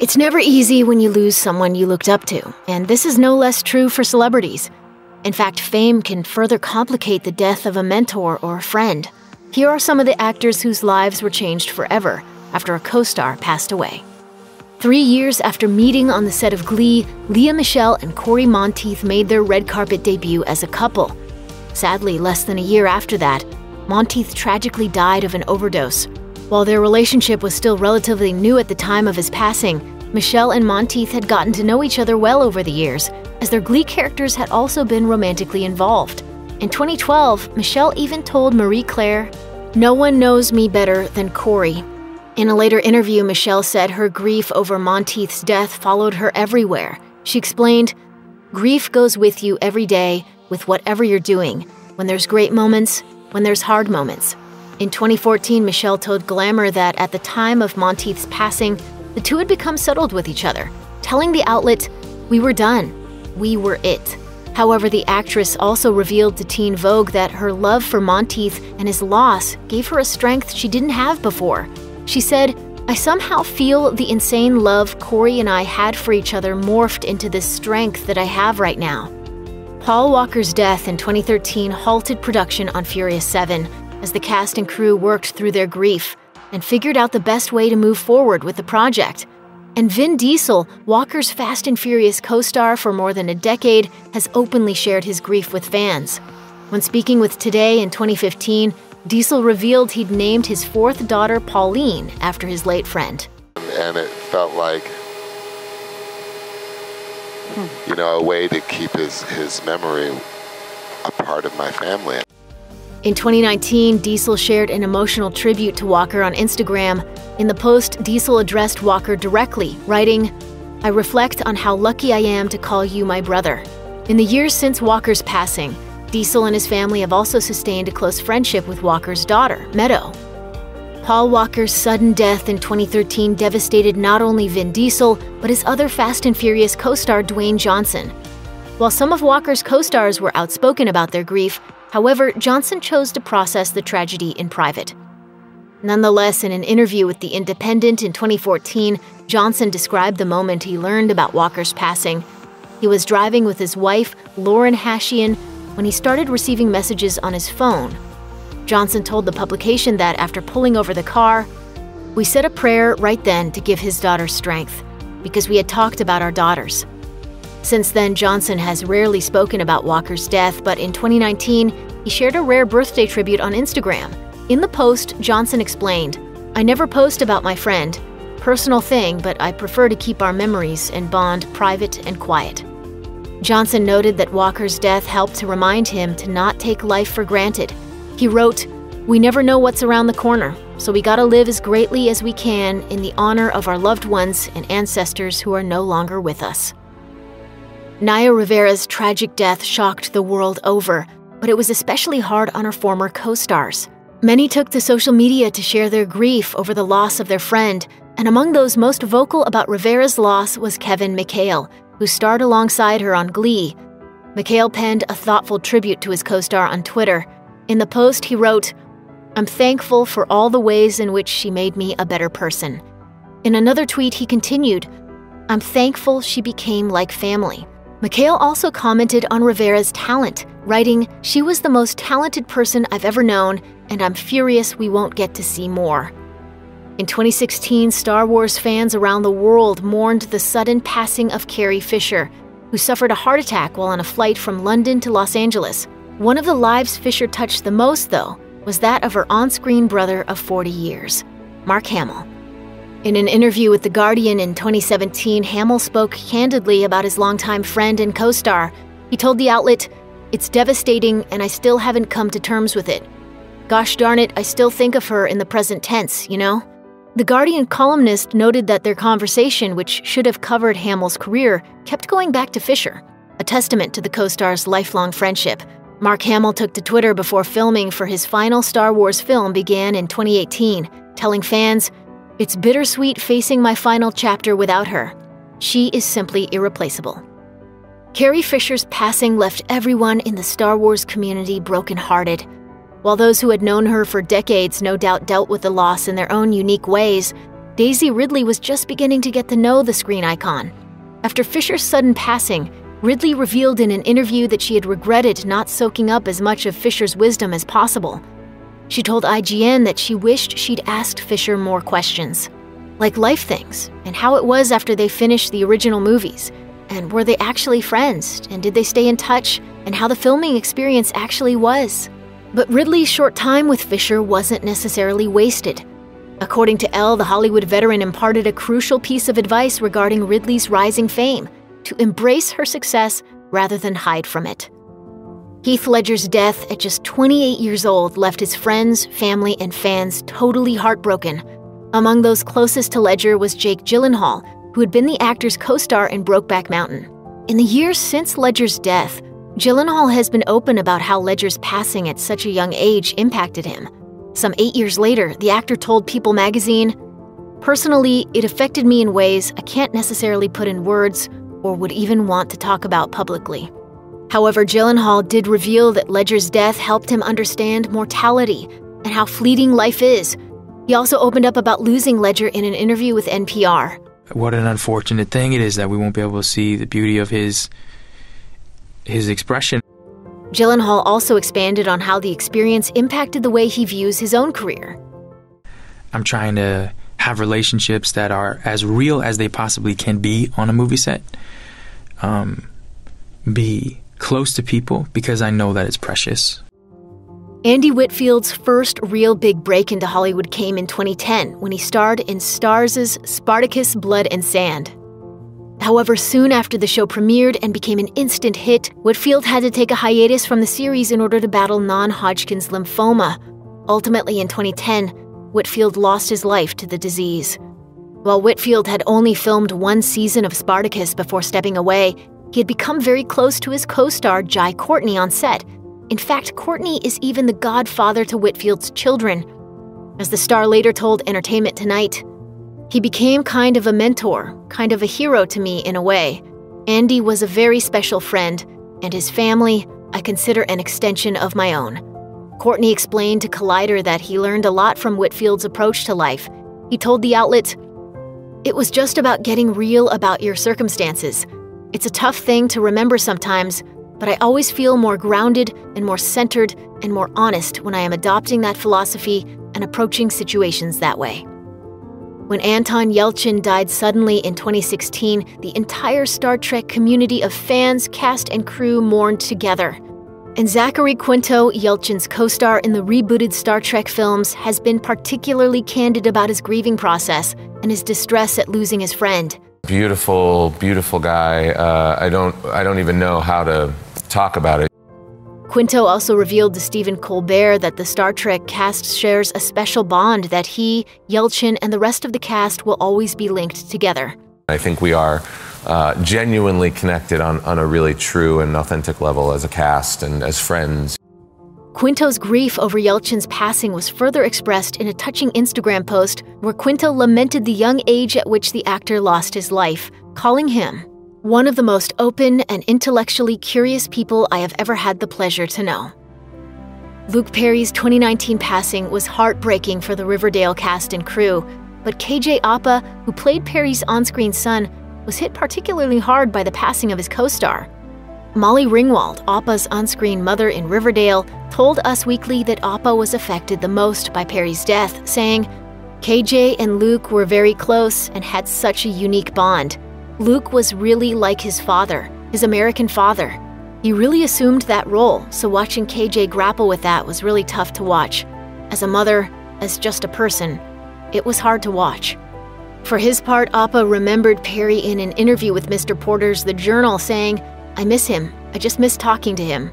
It's never easy when you lose someone you looked up to, and this is no less true for celebrities. In fact, fame can further complicate the death of a mentor or a friend. Here are some of the actors whose lives were changed forever after a co star passed away. Three years after meeting on the set of Glee, Lea Michele and Cory Monteith made their red carpet debut as a couple. Sadly, less than a year after that, Monteith tragically died of an overdose. While their relationship was still relatively new at the time of his passing, Michele and Monteith had gotten to know each other well over the years, as their Glee characters had also been romantically involved. In 2012, Michele even told Marie Claire, No one knows me better than Cory. In a later interview, Michele said her grief over Monteith's death followed her everywhere. She explained, Grief goes with you every day, with whatever you're doing, when there's great moments, when there's hard moments. In 2014, Michele told Glamour that at the time of Monteith's passing, the two had become settled with each other, telling the outlet, We were done. We were it. However, the actress also revealed to Teen Vogue that her love for Monteith and his loss gave her a strength she didn't have before. She said, I somehow feel the insane love Cory and I had for each other morphed into this strength that I have right now. Paul Walker's death in 2013 halted production on Furious 7 as the cast and crew worked through their grief and figured out the best way to move forward with the project. And Vin Diesel, Walker's Fast and Furious co star for more than a decade, has openly shared his grief with fans. When speaking with Today in 2015, Diesel revealed he'd named his fourth daughter Pauline after his late friend. And it felt like, you know, a way to keep his, his memory a part of my family. In 2019, Diesel shared an emotional tribute to Walker on Instagram. In the post, Diesel addressed Walker directly, writing, I reflect on how lucky I am to call you my brother. In the years since Walker's passing, Diesel and his family have also sustained a close friendship with Walker's daughter, Meadow. Paul Walker's sudden death in 2013 devastated not only Vin Diesel, but his other Fast and Furious co star Dwayne Johnson. While some of Walker's co stars were outspoken about their grief, however, Johnson chose to process the tragedy in private. Nonetheless, in an interview with The Independent in 2014, Johnson described the moment he learned about Walker's passing. He was driving with his wife, Lauren Hashian, when he started receiving messages on his phone. Johnson told the publication that after pulling over the car, we said a prayer right then to give his daughter strength, because we had talked about our daughters. Since then, Johnson has rarely spoken about Walker's death, but in 2019, he shared a rare birthday tribute on Instagram. In the post, Johnson explained, I never post about my friend. Personal thing, but I prefer to keep our memories and bond private and quiet. Johnson noted that Walker's death helped to remind him to not take life for granted. He wrote, We never know what's around the corner, so we gotta live as greatly as we can in the honor of our loved ones and ancestors who are no longer with us. Naya Rivera's tragic death shocked the world over, but it was especially hard on her former co stars. Many took to social media to share their grief over the loss of their friend, and among those most vocal about Rivera's loss was Kevin McHale, who starred alongside her on Glee. McHale penned a thoughtful tribute to his co star on Twitter. In the post, he wrote, I'm thankful for all the ways in which she made me a better person. In another tweet, he continued, I'm thankful she became like family. McHale also commented on Rivera's talent, writing, She was the most talented person I've ever known, and I'm furious we won't get to see more. In 2016, Star Wars fans around the world mourned the sudden passing of Carrie Fisher, who suffered a heart attack while on a flight from London to Los Angeles. One of the lives Fisher touched the most, though, was that of her on screen brother of 40 years, Mark Hamill. In an interview with The Guardian in 2017, Hamill spoke candidly about his longtime friend and co star. He told the outlet, It's devastating, and I still haven't come to terms with it. Gosh darn it, I still think of her in the present tense, you know? The Guardian columnist noted that their conversation, which should have covered Hamill's career, kept going back to Fisher, a testament to the co star's lifelong friendship. Mark Hamill took to Twitter before filming for his final Star Wars film began in 2018, telling fans, It's bittersweet facing my final chapter without her. She is simply irreplaceable. Carrie Fisher's passing left everyone in the Star Wars community brokenhearted. While those who had known her for decades no doubt dealt with the loss in their own unique ways, Daisy Ridley was just beginning to get to know the screen icon. After Fisher's sudden passing, Ridley revealed in an interview that she had regretted not soaking up as much of Fisher's wisdom as possible. She told IGN that she wished she'd asked Fisher more questions, like life things, and how it was after they finished the original movies, and were they actually friends, and did they stay in touch, and how the filming experience actually was. But Ridley's short time with Fisher wasn't necessarily wasted. According to Elle, the Hollywood veteran imparted a crucial piece of advice regarding Ridley's rising fame to embrace her success rather than hide from it. Heath Ledger's death at just 28 years old left his friends, family, and fans totally heartbroken. Among those closest to Ledger was Jake Gyllenhaal, who had been the actor's co star in Brokeback Mountain. In the years since Ledger's death, Gyllenhaal has been open about how Ledger's passing at such a young age impacted him. Some eight years later, the actor told People magazine, Personally, it affected me in ways I can't necessarily put in words or would even want to talk about publicly. However, Gyllenhaal did reveal that Ledger's death helped him understand mortality and how fleeting life is. He also opened up about losing Ledger in an interview with NPR. What an unfortunate thing it is that we won't be able to see the beauty of his his expression. Gyllenhaal also expanded on how the experience impacted the way he views his own career. I'm trying to have relationships that are as real as they possibly can be on a movie set. Um, be close to people because I know that it's precious. Andy Whitfield's first real big break into Hollywood came in 2010 when he starred in Starz' Spartacus Blood and Sand. However, soon after the show premiered and became an instant hit, Whitfield had to take a hiatus from the series in order to battle non Hodgkin's lymphoma. Ultimately, in 2010, Whitfield lost his life to the disease. While Whitfield had only filmed one season of Spartacus before stepping away, he had become very close to his co star Jai Courtney on set. In fact, Courtney is even the godfather to Whitfield's children. As the star later told Entertainment Tonight, he became kind of a mentor, kind of a hero to me in a way. Andy was a very special friend, and his family I consider an extension of my own. Courtney explained to Collider that he learned a lot from Whitfield's approach to life. He told the outlet, It was just about getting real about your circumstances. It's a tough thing to remember sometimes, but I always feel more grounded and more centered and more honest when I am adopting that philosophy and approaching situations that way. When Anton Yelchin died suddenly in 2016, the entire Star Trek community of fans, cast, and crew mourned together. And Zachary Quinto, Yelchin's co star in the rebooted Star Trek films, has been particularly candid about his grieving process and his distress at losing his friend. Beautiful, beautiful guy. Uh, I don't, I don't even know how to talk about it. Quinto also revealed to Stephen Colbert that the Star Trek cast shares a special bond that he, Yelchin, and the rest of the cast will always be linked together. I think we are uh, genuinely connected on, on a really true and authentic level as a cast and as friends. Quinto's grief over Yelchin's passing was further expressed in a touching Instagram post where Quinto lamented the young age at which the actor lost his life, calling him one of the most open and intellectually curious people I have ever had the pleasure to know. Luke Perry's 2019 passing was heartbreaking for the Riverdale cast and crew, but KJ Apa, who played Perry's on screen son, was hit particularly hard by the passing of his co star. Molly Ringwald, Apa's on screen mother in Riverdale, told Us Weekly that Apa was affected the most by Perry's death, saying, KJ and Luke were very close and had such a unique bond. Luke was really like his father, his American father. He really assumed that role, so watching KJ grapple with that was really tough to watch. As a mother, as just a person, it was hard to watch. For his part, Apa remembered Perry in an interview with Mr. Porter's The Journal saying, I miss him. I just miss talking to him.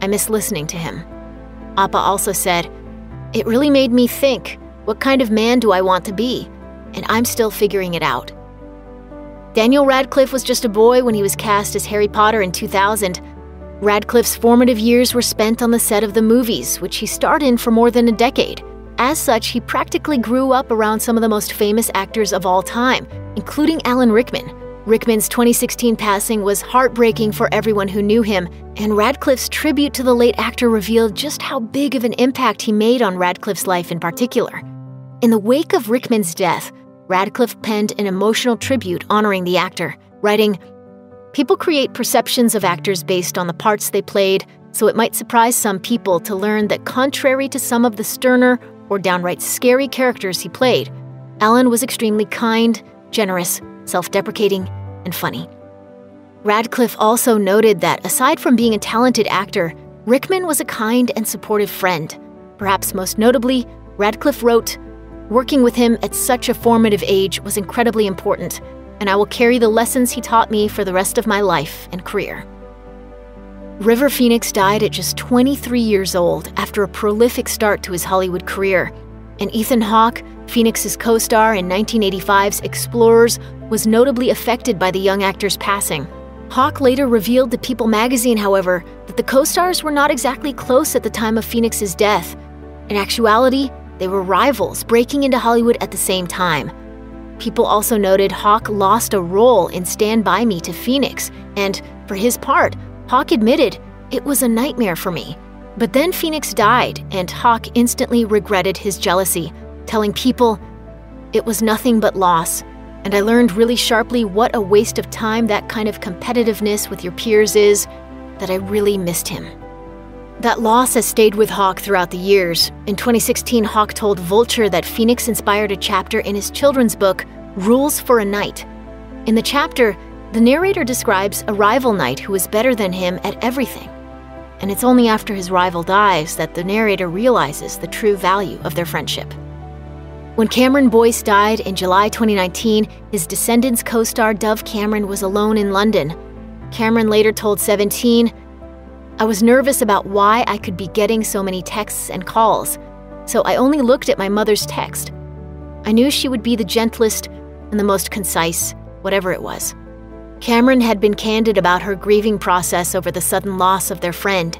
I miss listening to him. Apa also said, It really made me think what kind of man do I want to be? And I'm still figuring it out. Daniel Radcliffe was just a boy when he was cast as Harry Potter in 2000. Radcliffe's formative years were spent on the set of the movies, which he starred in for more than a decade. As such, he practically grew up around some of the most famous actors of all time, including Alan Rickman. Rickman's 2016 passing was heartbreaking for everyone who knew him, and Radcliffe's tribute to the late actor revealed just how big of an impact he made on Radcliffe's life in particular. In the wake of Rickman's death, Radcliffe penned an emotional tribute honoring the actor, writing, People create perceptions of actors based on the parts they played, so it might surprise some people to learn that, contrary to some of the sterner or downright scary characters he played, Alan was extremely kind, generous, self deprecating, and funny. Radcliffe also noted that aside from being a talented actor, Rickman was a kind and supportive friend. Perhaps most notably, Radcliffe wrote, Working with him at such a formative age was incredibly important, and I will carry the lessons he taught me for the rest of my life and career. River Phoenix died at just 23 years old after a prolific start to his Hollywood career, and Ethan Hawke, Phoenix's co star in 1985's Explorers, was notably affected by the young actor's passing. Hawke later revealed to People magazine, however, that the co stars were not exactly close at the time of Phoenix's death. In actuality, they were rivals breaking into Hollywood at the same time. People also noted Hawke lost a role in Stand By Me to Phoenix, and for his part, Hawke admitted, It was a nightmare for me. But then Phoenix died, and Hawke instantly regretted his jealousy, telling people, It was nothing but loss, and I learned really sharply what a waste of time that kind of competitiveness with your peers is, that I really missed him. That loss has stayed with Hawke throughout the years. In 2016, Hawke told Vulture that Phoenix inspired a chapter in his children's book, Rules for a Knight. In the chapter, the narrator describes a rival knight who is better than him at everything. And it's only after his rival dies that the narrator realizes the true value of their friendship. When Cameron Boyce died in July 2019, his Descendants co star Dove Cameron was alone in London. Cameron later told 17, I was nervous about why I could be getting so many texts and calls, so I only looked at my mother's text. I knew she would be the gentlest and the most concise, whatever it was. Cameron had been candid about her grieving process over the sudden loss of their friend.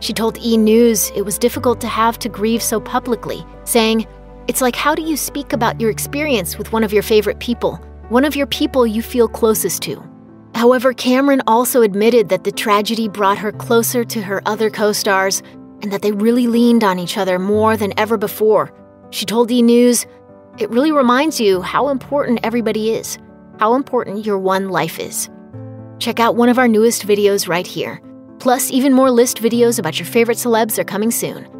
She told E! News it was difficult to have to grieve so publicly, saying, It's like how do you speak about your experience with one of your favorite people, one of your people you feel closest to? However, Cameron also admitted that the tragedy brought her closer to her other co stars and that they really leaned on each other more than ever before. She told E! News, It really reminds you how important everybody is, how important your one life is. Check out one of our newest videos right here. Plus, even more list videos about your favorite celebs are coming soon.